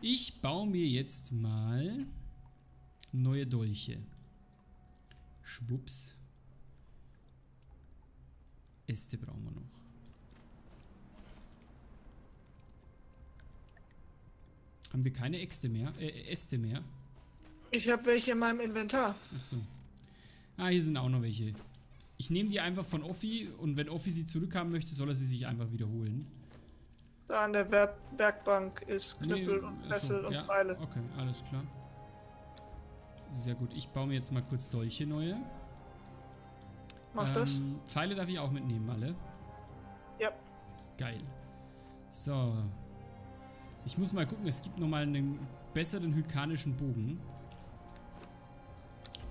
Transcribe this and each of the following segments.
Ich baue mir jetzt mal neue Dolche. Schwupps. Äste brauchen wir noch. Haben wir keine Äxte mehr? Äh, Äste mehr? Ich habe welche in meinem Inventar. Ach so. Ah, hier sind auch noch welche. Ich nehme die einfach von Offi und wenn Offi sie zurückhaben möchte, soll er sie sich einfach wiederholen. Da an der Werk Werkbank ist Knüppel Nee, und Fessel und ja, Pfeile. Okay, alles klar. Sehr gut. Ich baue mir jetzt mal kurz Dolche neue. Mach das. Ähm, Pfeile darf ich auch mitnehmen, alle. Ja. Geil. So. Ich muss mal gucken, es gibt nochmal einen besseren hykanischen Bogen.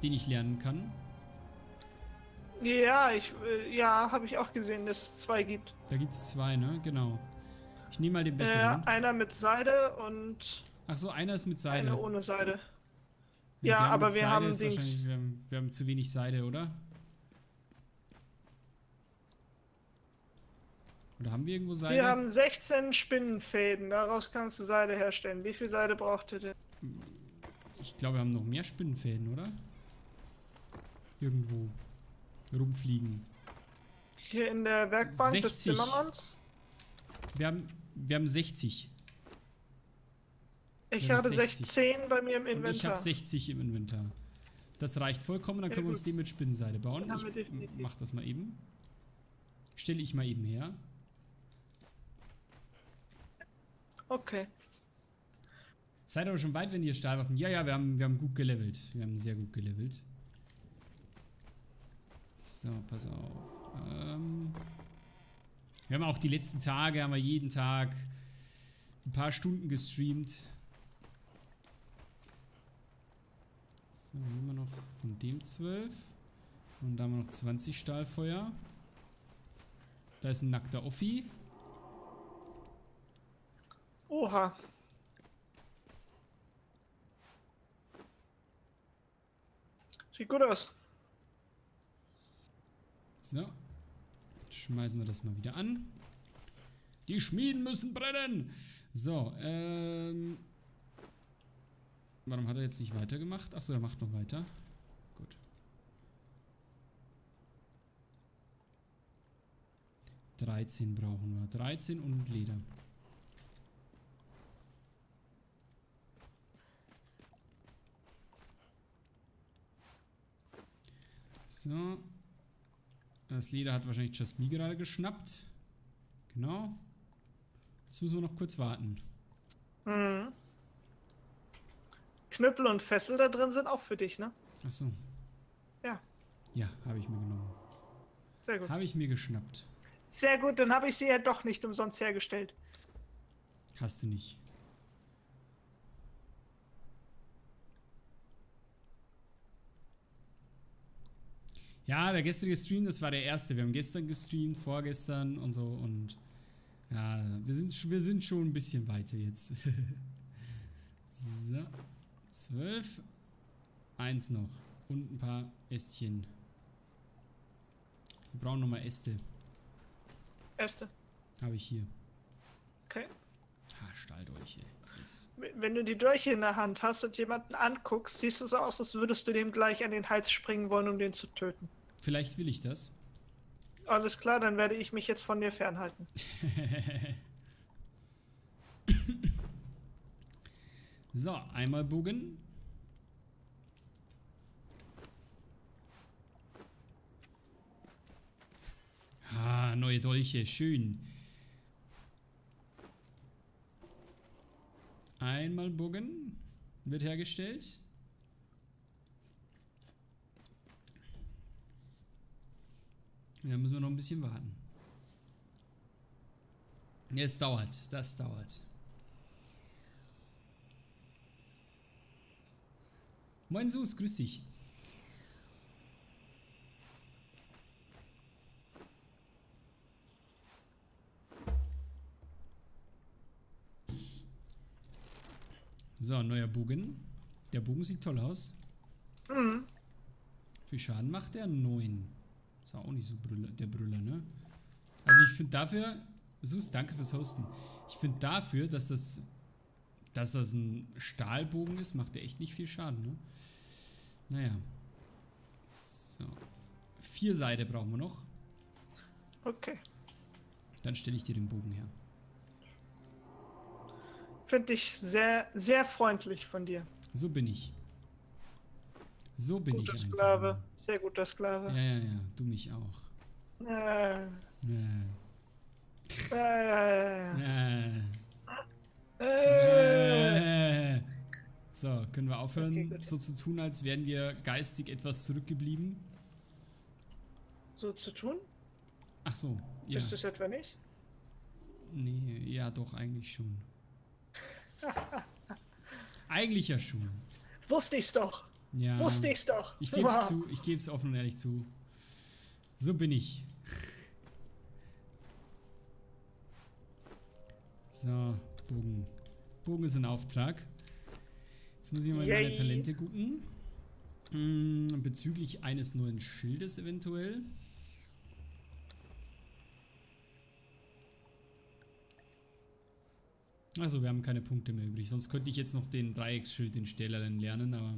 Den ich lernen kann. Ja, ich, äh, ja, habe ich auch gesehen, dass es zwei gibt. Da gibt es zwei, ne? Genau. Ich nehme mal den Äh, besseren. einer mit Seide und Ach so, einer ist mit Seide. einer ohne Seide. Ja, Ja, aber wir haben Dings. Wir haben, wir haben zu wenig Seide, oder? Oder haben wir irgendwo Seide? Wir haben 16 Spinnenfäden, daraus kannst du Seide herstellen. Wie viel Seide braucht ihr denn? Ich glaube, wir haben noch mehr Spinnenfäden, oder? Irgendwo. Rumfliegen. Hier in der Werkbank des 60. Zimmermanns? Wir haben, wir haben 60. Ich habe 60. 16 bei mir im Und ich Inventar. habe 60 im Inventar. Das reicht vollkommen, dann können wir uns den mit Spinnenseide bauen. Ich mach das mal eben. Stelle ich mal eben her. Okay. Seid aber schon weit, wenn ihr Stahlwaffen. Ja, ja, wir haben, wir haben gut gelevelt. Wir haben sehr gut gelevelt. So, pass auf. Ähm, wir haben auch die letzten Tage, haben wir jeden Tag ein paar Stunden gestreamt. So, nehmen wir noch von dem 12. Und da haben wir noch 20 Stahlfeuer. Da ist ein nackter Offi. Oha. Sieht gut aus. So. Schmeißen wir das mal wieder an. Die Schmieden müssen brennen. So, ähm. Warum hat er jetzt nicht weitergemacht? Achso, er macht noch weiter. Gut. Dreizehn brauchen wir. 13 und Leder. So. Das Leder hat wahrscheinlich Jasmine gerade geschnappt. Genau. Jetzt müssen wir noch kurz warten. Mhm. Knüppel und Fessel da drin sind auch für dich, ne? Achso. Ja, Ja, habe ich mir genommen. sehr gut. Habe ich mir geschnappt. Sehr gut, dann habe ich sie ja doch nicht umsonst hergestellt. Hast du nicht. Ja, der gestrige Stream, das war der erste. Wir haben gestern gestreamt, vorgestern und so und ja, wir sind, wir sind schon ein bisschen weiter jetzt. so, zwölf, eins noch und ein paar Ästchen. Wir brauchen nochmal Äste. Erste. Habe ich hier. Okay. Stahldolche. Yes. Wenn du die Dolche in der Hand hast und jemanden anguckst, siehst du so aus, als würdest du dem gleich an den Hals springen wollen, um den zu töten. Vielleicht will ich das. Alles klar, dann werde ich mich jetzt von dir fernhalten. So, einmal Bogen. Ah, neue Dolche, schön. Einmal Bogen wird hergestellt. Da müssen wir noch ein bisschen warten. Es dauert, das dauert. Moin Sus, grüß dich. So, neuer Bogen. Der Bogen sieht toll aus. Mhm. Wie viel Schaden macht der? 9. Ist auch nicht so Brüller, der Brüller, ne? Also ich finde dafür, Sus, danke fürs Hosten. Ich finde dafür, dass das dass das ein Stahlbogen ist, macht der echt nicht viel Schaden, ne? Naja. So. Vier Seite brauchen wir noch. Okay. Dann stelle ich dir den Bogen her. Finde ich sehr, sehr freundlich von dir. So bin ich. So bin Guter ich einfach. Sklave. Sehr guter Sklave. Ja, ja, ja. Du mich auch. Äh, Äh. äh, Äh. äh. Äh. So, können wir aufhören, Okay, so zu tun, als wären wir geistig etwas zurückgeblieben? So zu tun? Ach so, ja. Bist du es etwa nicht? Nee, ja, doch, eigentlich schon. Eigentlich ja schon. Wusste ich's doch. Ja. Wusste ich's doch. Ich gebe es zu, ich gebe es offen und ehrlich zu. So bin ich. So, Bogen. Bogen ist in Auftrag. Jetzt muss ich mal in meine. Talente gucken. Hm, bezüglich eines neuen Schildes eventuell. Also, wir haben keine Punkte mehr übrig. Sonst könnte ich jetzt noch den Dreiecksschild, den Stählernen lernen, aber...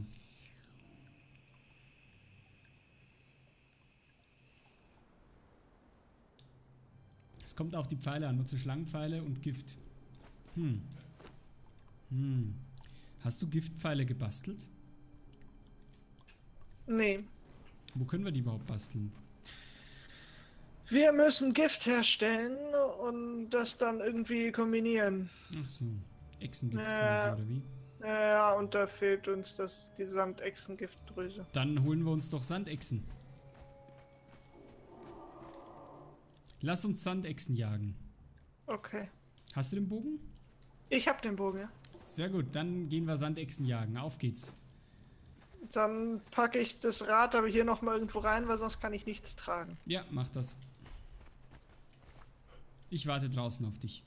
Es kommt auf die Pfeile an. Nutze Schlangenpfeile und Gift. Hm. Hm. Hast du Giftpfeile gebastelt? Nee. Wo können wir die überhaupt basteln? Wir müssen Gift herstellen und das dann irgendwie kombinieren. Ach so. Echsengift Ja. oder wie? Ja, und da fehlt uns das, die Sandechsengiftdrüse. Dann holen wir uns doch Sandechsen. Lass uns Sandechsen jagen. Okay. Hast du den Bogen? Ich hab den Bogen, ja. Sehr gut, dann gehen wir Sandechsen jagen. Auf geht's. Dann packe ich das Rad aber hier nochmal irgendwo rein, weil sonst kann ich nichts tragen. Ja, mach das. Ich warte draußen auf dich.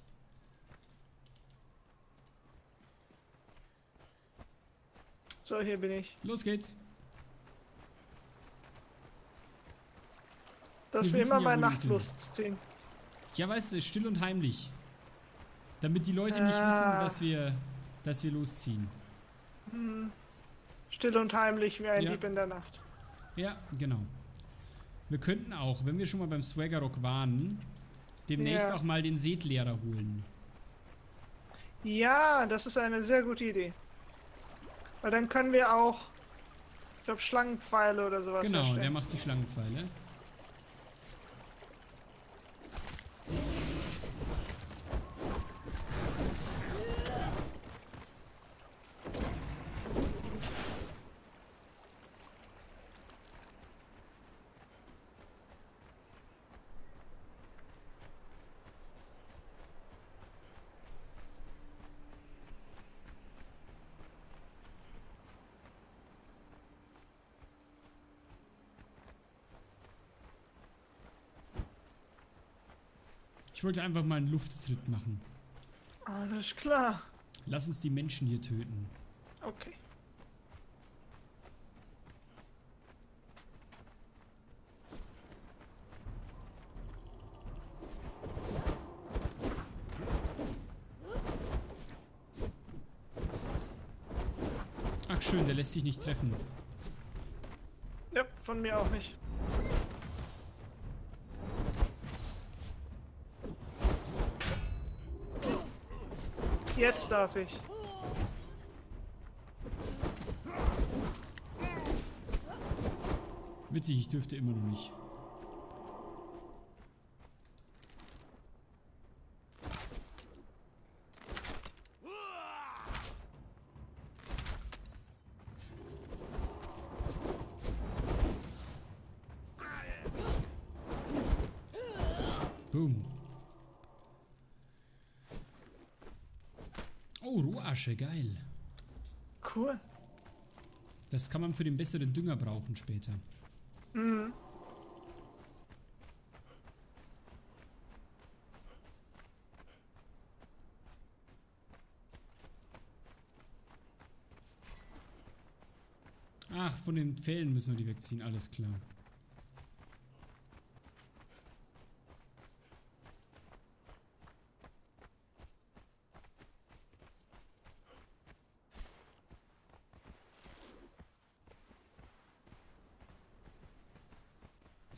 So, hier bin ich. Los geht's. Das Wir immer ja, wo wir sind. Ja, weißt du, still und heimlich. Damit die Leute nicht Ah. wissen, dass wir, dass wir losziehen. Still und heimlich wie ein Ja. Dieb in der Nacht. Ja, genau. Wir könnten auch, wenn wir schon mal beim Swaggerrock waren, demnächst Ja. auch mal den Seetlehrer holen. Ja, das ist eine sehr gute Idee. Weil dann können wir auch, ich glaube, Schlangenpfeile oder sowas genau, der herstellen. macht die Schlangenpfeile. Ich wollte einfach mal einen Lufttritt machen. Alles klar. Lass uns die Menschen hier töten. Okay. Ach schön, der lässt sich nicht treffen. Ja, von mir auch nicht. Jetzt darf ich. Witzig, ich dürfte immer noch nicht. Rohasche, geil. Cool. Das kann man für den besseren Dünger brauchen später. Mhm. Ach, von den Pfählen müssen wir die wegziehen, alles klar.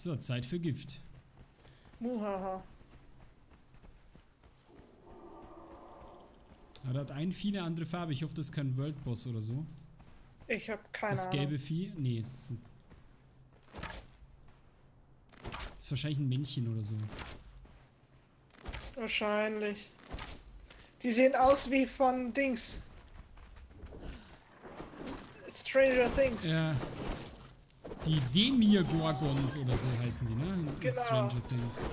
So, Zeit für Gift. Muhaha. Da hat ein Vieh eine andere Farbe. Ich hoffe, das ist kein World Boss oder so. Ich habe keine das Ahnung. gelbe Vieh. Nee, es ist, ist wahrscheinlich ein Männchen oder so. Wahrscheinlich. Die sehen aus wie von Dings. Stranger Things. Ja. Die Demir-Gorgons oder so heißen die, ne? In Genau. Stranger Things.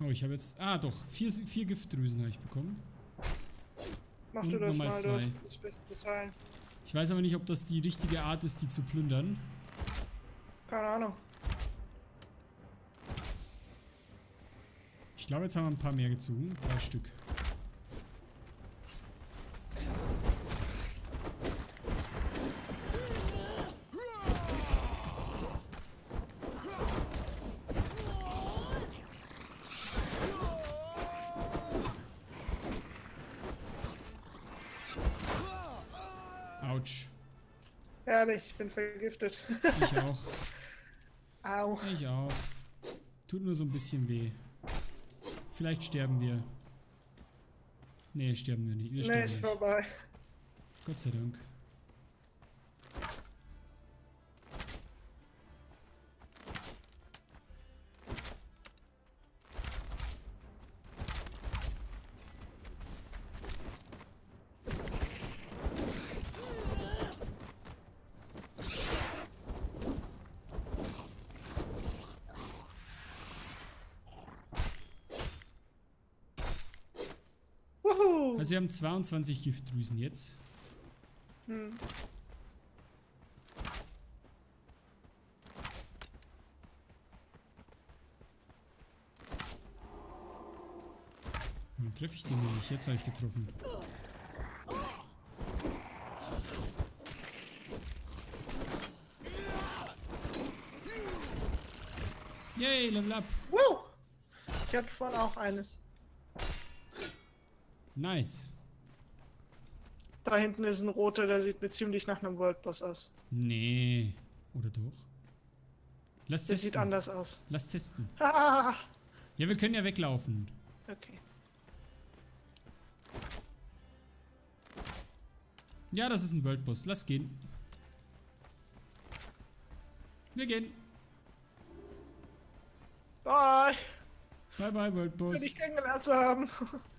Oh, ich habe jetzt. Ah, doch. Vier, vier Giftdrüsen habe ich bekommen. Mach Und du das mal, zwei. das. Ich weiß aber nicht, ob das die richtige Art ist, die zu plündern. Keine Ahnung. Ich glaube, jetzt haben wir ein paar mehr gezogen. Drei Stück. Ehrlich, ich bin vergiftet. Ich auch. Au. Ich auch. Tut nur so ein bisschen weh. Vielleicht sterben wir. Nee, sterben wir nicht. Wir Nee, sterben ist nicht. vorbei. Gott sei Dank. Also wir haben 22 Giftdrüsen jetzt. Hm. Warum treffe ich den nicht? Jetzt habe ich getroffen. Yay, Level up. Woo. Ich hatte vorhin auch eines. Nice. Da hinten ist ein roter, der sieht mir ziemlich nach einem World Boss aus. Nee. Oder doch? Lass Der testen. sieht anders aus. Lass testen. Ah, Ja, wir können ja weglaufen. okay. Ja, das ist ein World Boss. Lass gehen. Wir gehen. Bye. Bye bye, World Schön, Boss. dich kennengelernt zu haben.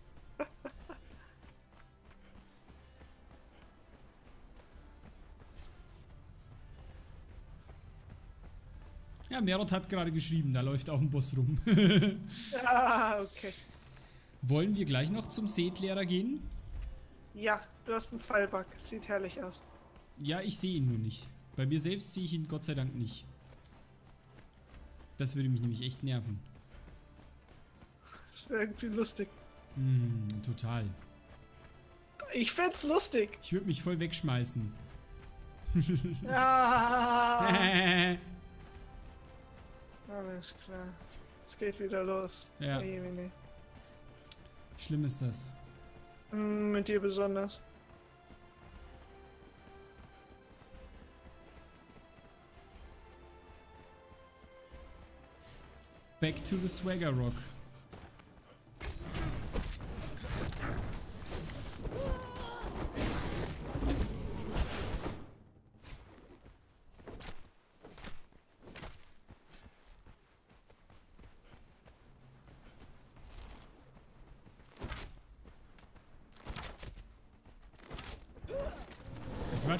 Ja, Merot hat gerade geschrieben, da läuft auch ein Boss rum. Ah, okay. Wollen wir gleich noch zum Seetlehrer gehen? Ja, du hast einen Fallbug. Sieht herrlich aus. Ja, ich sehe ihn nur nicht. Bei mir selbst sehe ich ihn Gott sei Dank nicht. Das würde mich nämlich echt nerven. Das wäre irgendwie lustig. Hm, total. Ich find's lustig. Ich würde mich voll wegschmeißen. Ja. Alles klar. Es geht wieder los. Ja. Ey, nee. Schlimm ist das. Hm, mit dir besonders. Back to the Swagger Rock.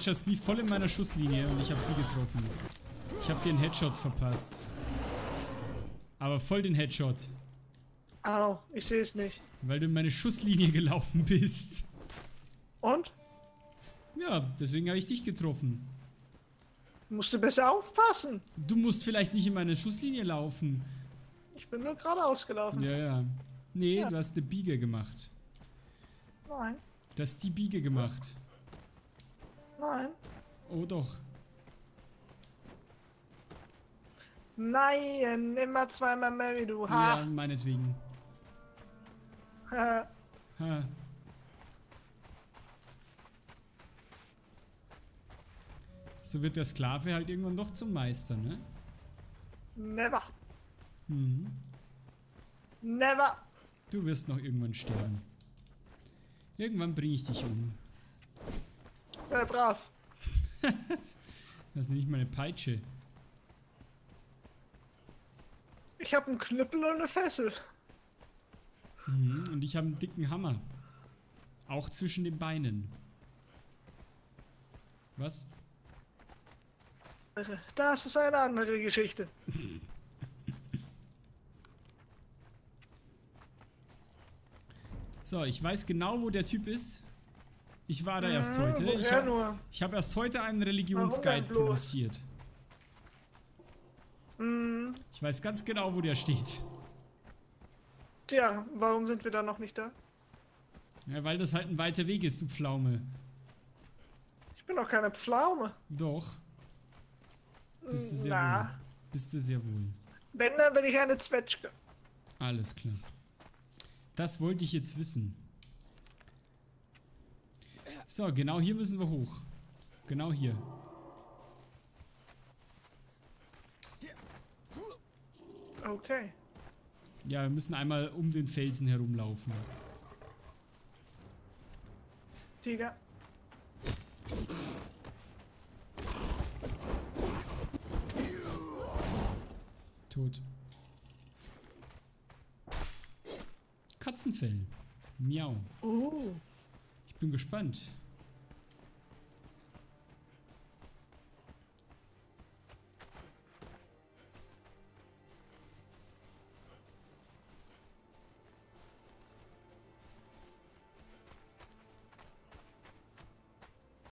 Just Bee voll in meiner Schusslinie und ich habe sie getroffen. Ich habe den Headshot verpasst. Aber voll den Headshot. Au, ich sehe es nicht. Weil du in meine Schusslinie gelaufen bist. Und? Ja, deswegen habe ich dich getroffen. Musst du besser aufpassen. Du musst vielleicht nicht in meine Schusslinie laufen. Ich bin nur geradeaus gelaufen. Ja, ja. Nee, Ja. du hast eine Biege gemacht. Nein, Du hast die Biege gemacht. Nein. Oh doch. Nein, immer zweimal mehr wie du. Ja, Ha. meinetwegen. Ha. So wird der Sklave halt irgendwann doch zum Meister, ne? Never. Mhm. Never. Du wirst noch irgendwann sterben. Irgendwann bringe ich dich um. Sei brav. das ist nicht meine Peitsche. Ich habe einen Knüppel und eine Fessel. Mhm. Und ich habe einen dicken Hammer. Auch zwischen den Beinen. Was? Das ist eine andere Geschichte. So, ich weiß genau, wo der Typ ist. Ich war da erst Hm, heute. woher Ich habe hab erst heute einen Religionsguide produziert. Hm, Ich weiß ganz genau, wo der steht. tja, warum sind wir da noch nicht da? Ja, weil das halt ein weiter Weg ist, du Pflaume. Ich bin doch keine Pflaume. Doch. Bist du sehr Na, wohl. Bist du sehr wohl. wenn, dann bin ich eine Zwetschge. Alles klar. Das wollte ich jetzt wissen. So, genau hier müssen wir hoch. Genau hier. Okay. Ja, wir müssen einmal um den Felsen herumlaufen. Tiger. Tot. Katzenfell. Miau. Uh. Ich bin gespannt.